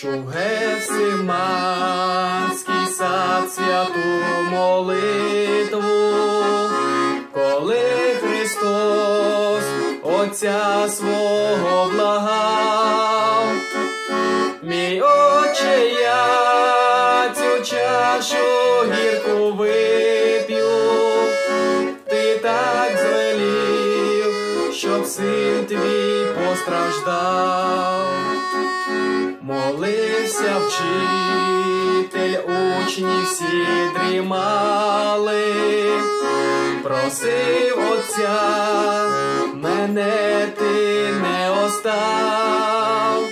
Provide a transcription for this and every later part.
Чув Гефсиманський сад святу молитву, коли Христос Отця свого благав, мій Отче, я цю чашу гірку вип'ю, ти так звелів, щоб син твій постраждав. Молився вчитель, учні всі дрімали, просив Отця, мене ти не остав,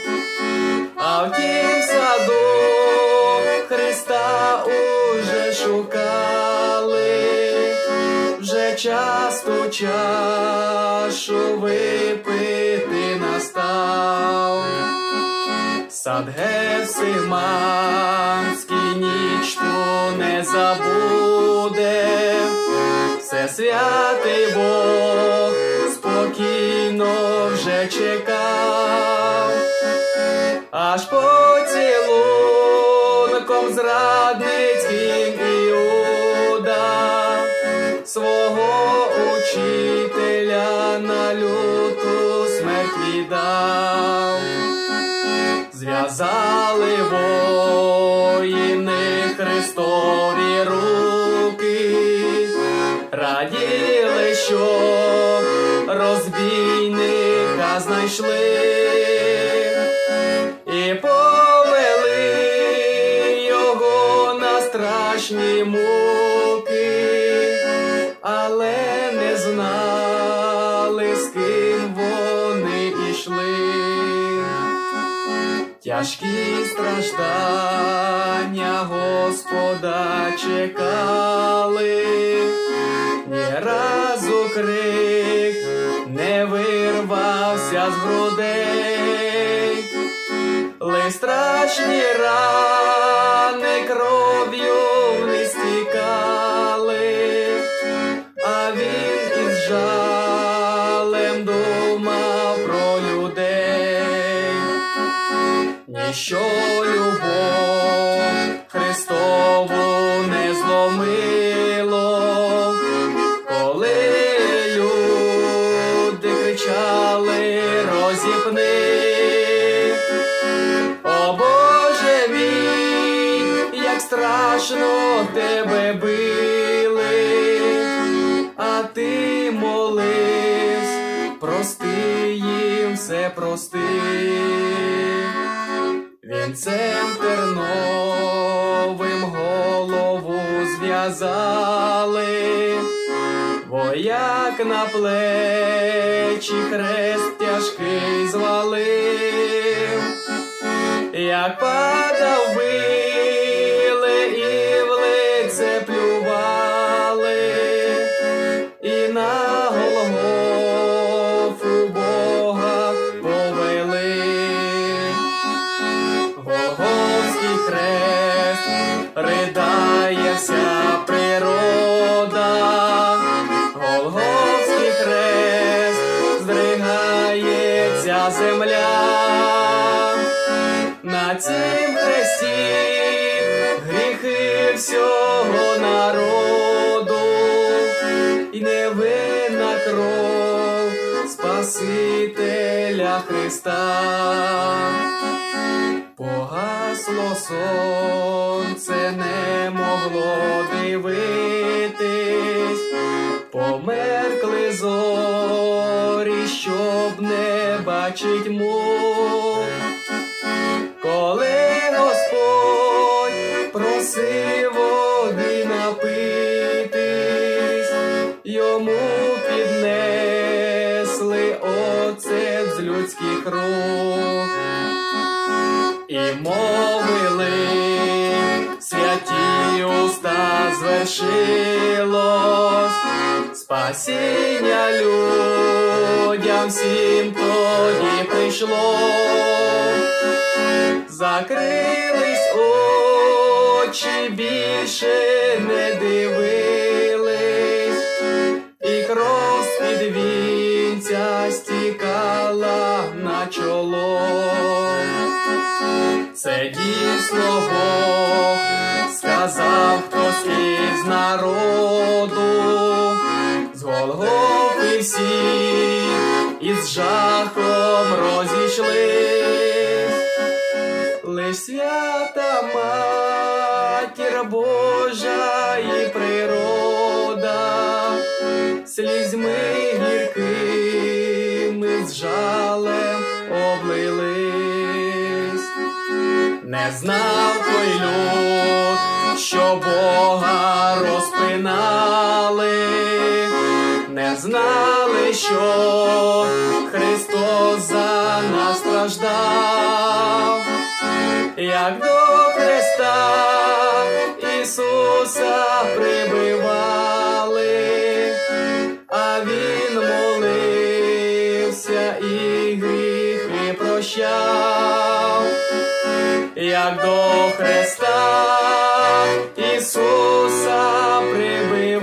а в саду Христа уже шукали, вже часто чашу випити Сад Гефсиманський ніч ту не забуде, все святий Бог спокійно вже чекав, аж поцілунком зрадницьким Іуда свого учителя на люту смерть віддав зв'язали воїни Христові руки, раділи, що розбійника знайшли. І повели його на страшні муки, але Тяжкі страждання Господа чекали, ні разу крик не вирвався з грудей, лиш страшні рани ніщо любов Христову не зломило, коли люди кричали розіпни, о Боже мій, як страшно тебе били, а ти молився, прости їм все прости. Вінцем терновим голову зв'язали, вояк на плечі хрест тяжкий звалив, як падав земля, на цім хресті гріхи всього народу, і невинна кров Спасителя Христа. Погасло сонце не могло дивитись, померкли зорі, щоб не бачить мук. Коли Господь просив води напитись, йому піднесли оцет з людських рук і мовили святі уста звершилось, спасіння людям всім тоді прийшло, закрились очі, більше не дивились, і кров з-під вінця стікала на чоло. Це Це дійсно Бог сказав хтось із народу, свята матір Божа і природа, слізьми гіркими з жалем облились, не знав той люд, що Бога розпинали, не знали, що Христос за нас страждав, як до Христа Ісуса прибивали, а Він молився і гріхи прощав, як до Христа Ісуса прибивали,